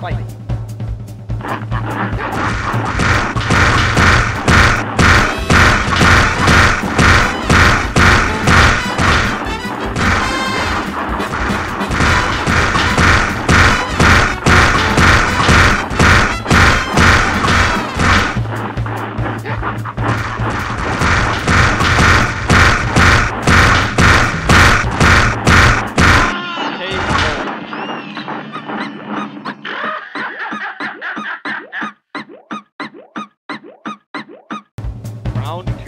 Fight. around